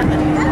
happening.